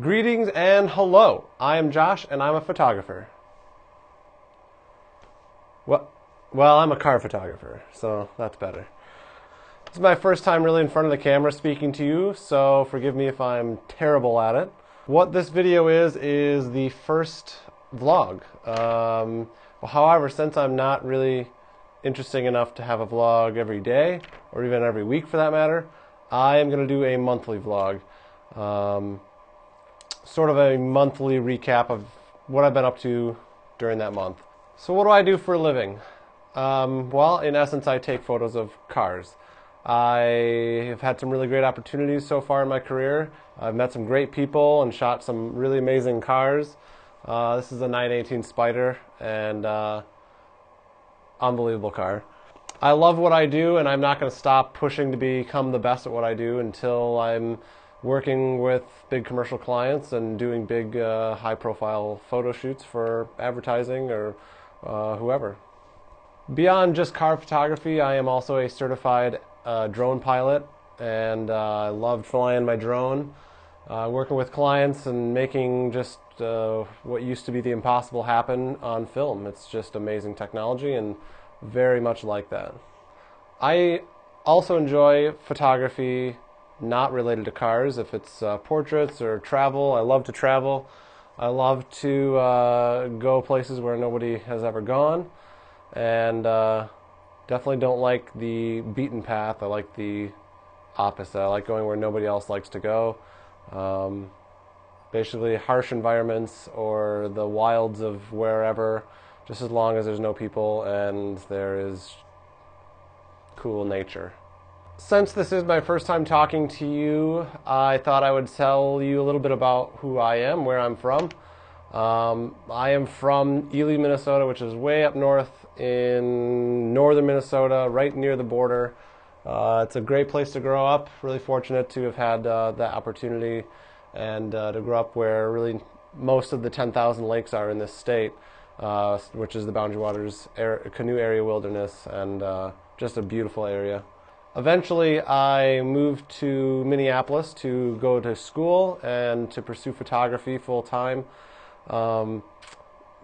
Greetings and hello. I am Josh and I'm a photographer. Well, well, I'm a car photographer, so that's better. This is my first time really in front of the camera speaking to you, so forgive me if I'm terrible at it. What this video is, is the first vlog. Um, however, since I'm not really interesting enough to have a vlog every day, or even every week for that matter, I am going to do a monthly vlog. Um, sort of a monthly recap of what I've been up to during that month. So, what do I do for a living? Um, well, in essence, I take photos of cars. I have had some really great opportunities so far in my career. I've met some great people and shot some really amazing cars. Uh, this is a 918 Spider and uh, unbelievable car. I love what I do, and I'm not going to stop pushing to become the best at what I do until I'm working with big commercial clients and doing big uh, high profile photo shoots for advertising or uh, whoever. Beyond just car photography, I am also a certified uh, drone pilot and uh, I love flying my drone, uh, working with clients and making just uh, what used to be the impossible happen on film. It's just amazing technology and very much like that. I also enjoy photography not related to cars. If it's uh, portraits or travel, I love to travel. I love to uh, go places where nobody has ever gone, and uh, definitely don't like the beaten path. I like the opposite. I like going where nobody else likes to go. Um, basically, harsh environments or the wilds of wherever, just as long as there's no people and there is cool nature. Since this is my first time talking to you, I thought I would tell you a little bit about who I am, where I'm from. Um, I am from Ely, Minnesota, which is way up north in northern Minnesota, right near the border. Uh, it's a great place to grow up. Really fortunate to have had uh, that opportunity and uh, to grow up where really most of the 10,000 lakes are in this state, uh, which is the Boundary Waters Air, Canoe Area Wilderness, and uh, just a beautiful area. Eventually, I moved to Minneapolis to go to school and to pursue photography full time, um,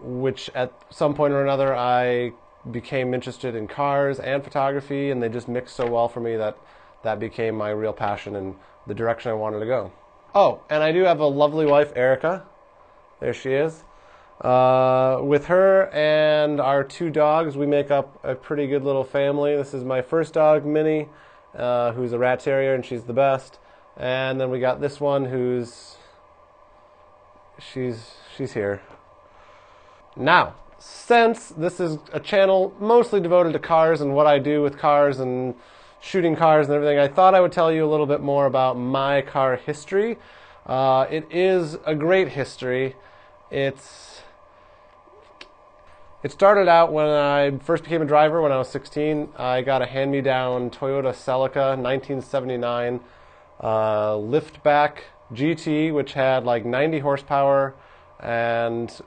which at some point or another I became interested in cars and photography, and they just mixed so well for me that that became my real passion and the direction I wanted to go. Oh, and I do have a lovely wife, Erica. There she is. Uh, with her and our two dogs, we make up a pretty good little family. This is my first dog, Minnie, uh, who's a rat terrier, and she's the best. And then we got this one, who's she's she's here. Now, since this is a channel mostly devoted to cars and what I do with cars and shooting cars and everything, I thought I would tell you a little bit more about my car history. Uh, it is a great history. It's it started out when I first became a driver when I was 16. I got a hand-me-down Toyota Celica 1979 uh, liftback GT, which had like 90 horsepower and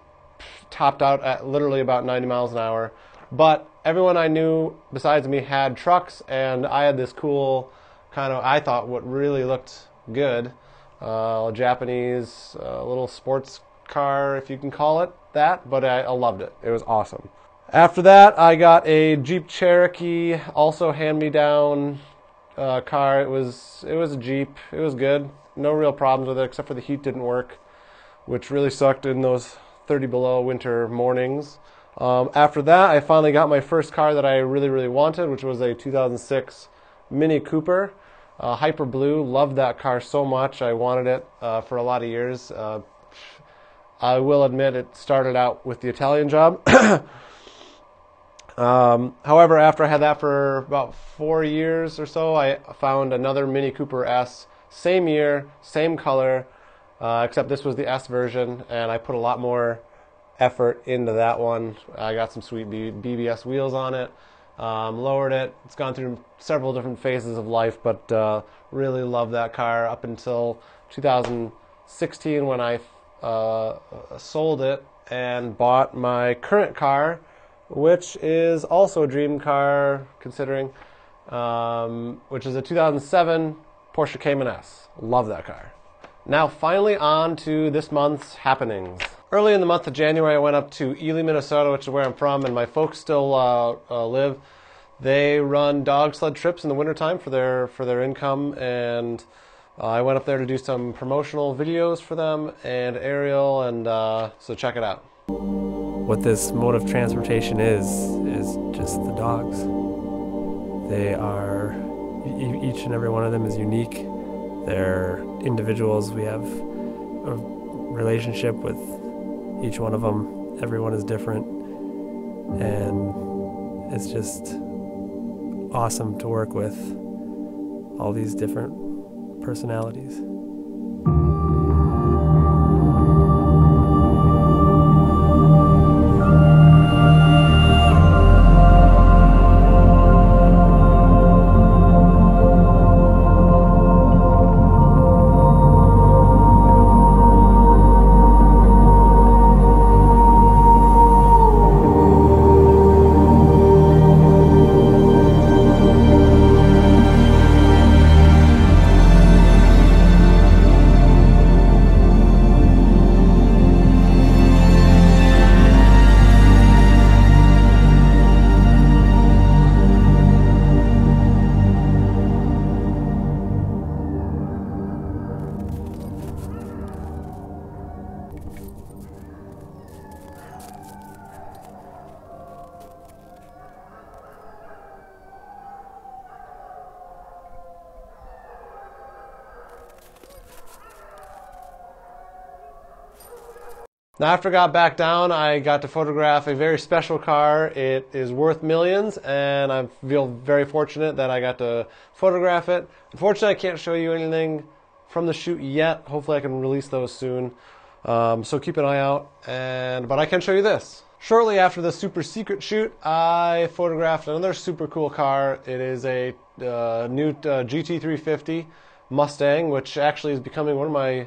topped out at literally about 90 miles an hour. But everyone I knew besides me had trucks, and I had this cool kind of, I thought, what really looked good uh, Japanese uh, little sports car, if you can call it that, but I, I loved it. It was awesome. After that, I got a Jeep Cherokee, also hand-me-down uh, car. It was it was a Jeep. It was good. No real problems with it, except for the heat didn't work, which really sucked in those 30 below winter mornings. Um, after that, I finally got my first car that I really really wanted, which was a 2006 Mini Cooper. Uh, Hyper Blue, loved that car so much. I wanted it uh, for a lot of years. Uh, I will admit it started out with the Italian job. um, however, after I had that for about four years or so, I found another Mini Cooper S, same year, same color, uh, except this was the S version, and I put a lot more effort into that one. I got some sweet BBS wheels on it, um, lowered it. It's gone through several different phases of life, but uh, really love that car up until 2016 when I uh, sold it and bought my current car, which is also a dream car considering, um, which is a 2007 Porsche Cayman S. Love that car. Now, finally, on to this month's happenings. Early in the month of January, I went up to Ely, Minnesota, which is where I'm from, and my folks still uh, uh, live. They run dog sled trips in the wintertime for their for their income, and uh, I went up there to do some promotional videos for them and aerial, and uh, so check it out. What this mode of transportation is is just the dogs. They are e- each and every one of them is unique. They're individuals. We have a relationship with each one of them. Everyone is different, and it's just awesome to work with all these different personalities. Now, after I got back down, I got to photograph a very special car. It is worth millions, and I feel very fortunate that I got to photograph it. Unfortunately, I can't show you anything from the shoot yet. Hopefully, I can release those soon. Um, so keep an eye out. And but I can show you this. Shortly after the super secret shoot, I photographed another super cool car. It is a uh, new uh, GT350 Mustang, which actually is becoming one of my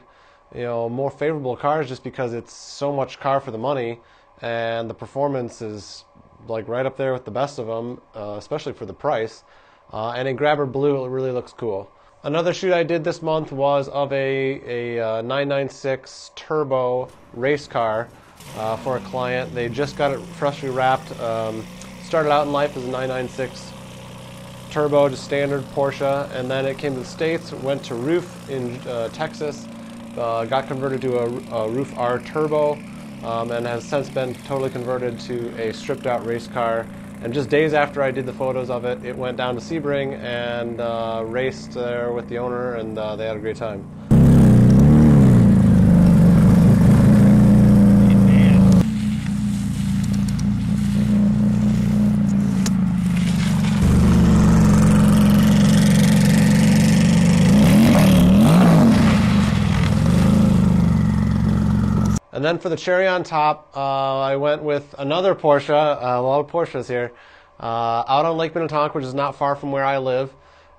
you know more favorable cars just because it's so much car for the money and the performance is like right up there with the best of them uh, especially for the price. Uh, and in grabber blue it really looks cool. Another shoot i did this month was of a, a uh, 996 turbo race car uh, for a client. They just got it freshly wrapped um, started out in life as a 996 turbo just standard porsche and then it came to the states went to Ruf in uh, texas uh, got converted to a, a Ruf R Turbo um, and has since been totally converted to a stripped out race car. And just days after I did the photos of it, it went down to Sebring and uh, raced there with the owner, and uh, they had a great time. And then for the cherry on top, uh, I went with another Porsche, uh, a lot of Porsches here, uh, out on Lake Minnetonka, which is not far from where I live.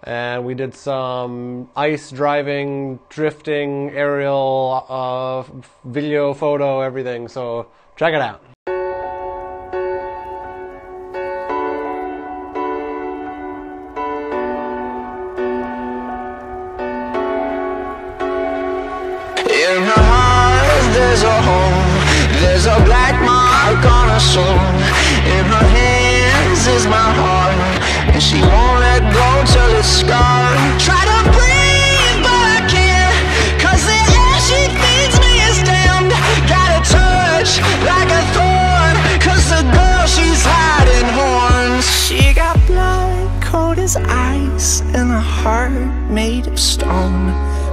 And we did some ice driving, drifting, aerial, uh, video, photo, everything. So check it out. There's a black mark on her soul. In her hands is my heart And she won't let go till it's scarred. Try to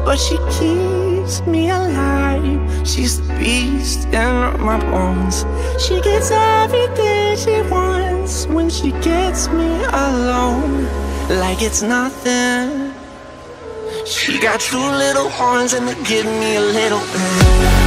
But she keeps me alive. She's the beast in my bones. She gets everything she wants When she gets me alone. Like it's nothing. She got two little horns and they give me a little bit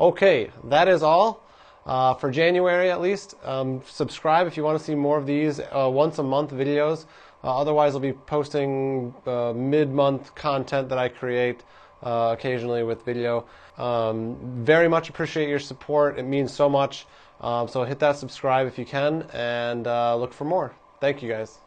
Okay, that is all uh, for January at least. Um, subscribe if you want to see more of these uh, once a month videos. Uh, otherwise, I'll be posting uh, mid month content that I create uh, occasionally with video. Um, very much appreciate your support. It means so much. Um, so hit that subscribe if you can and uh, look for more. Thank you guys.